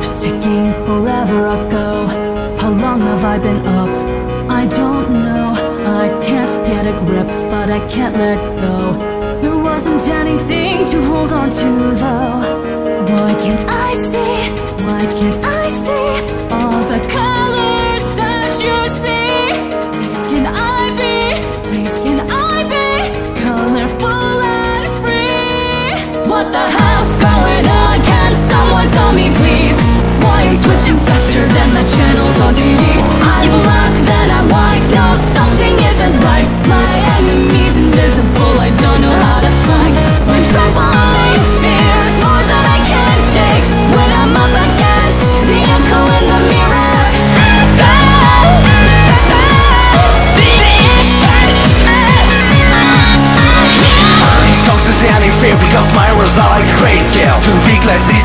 thinking forever ago. How long have I been up? I don't know. I can't get a grip, but I can't let go. There wasn't anything to hold on to though. Why can't I see? Why can't I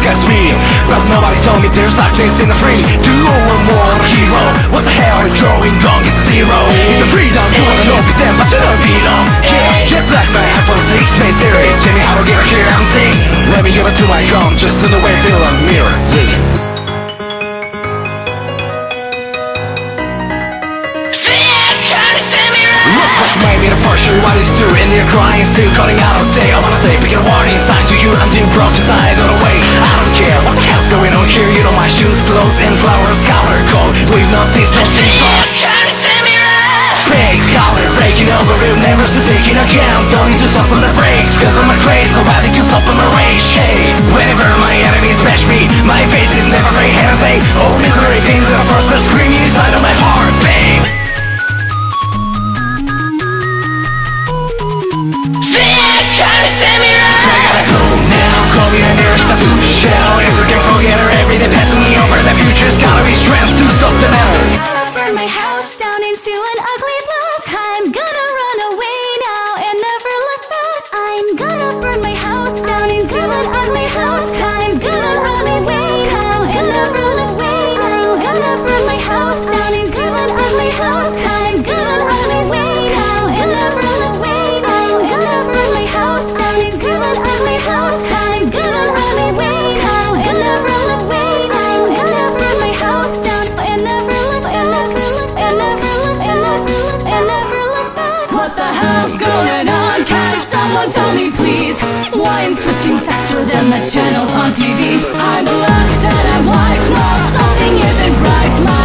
reckless, me. But nobody told me there's darkness in the free. Duo or more hero? What the hell are you drawing gong is zero. It's a freedom, you wanna know them but you don't be them Yeah, jet black my iPhone 6 space theory Tell me how to get here, I'm sick Let me give it to my drum Just to the way feel the mirror yeah. You made me the first sure what is through they're crying still calling out all day. I wanna say pick a warning sign. To you I'm doing broke side on here You know my shoes, clothes and flowers color code We've not this testing so Fake color breaking over We'll never stop taking account Don't need to stop on the brakes Cause I'm a craze. Nobody can stop on my rage. Hey, whenever my enemies smash me My face is never very and I say Oh misery things are first are screaming into an ugly Tell me please. Why I'm switching faster than the channels on TV I'm black and I'm white No, something isn't right My